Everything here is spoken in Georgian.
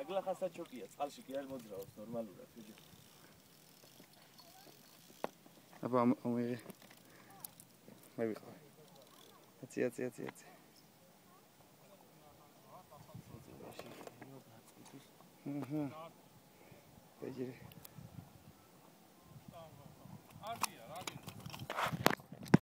აგლა ხასაჩოკია, წყალში კი არ მოძრაობს ნორმალურად, ვიჯო. აბა ამე მე ვიყავ. აცი აცი აცი აცი. აჰა. ბეჯერი.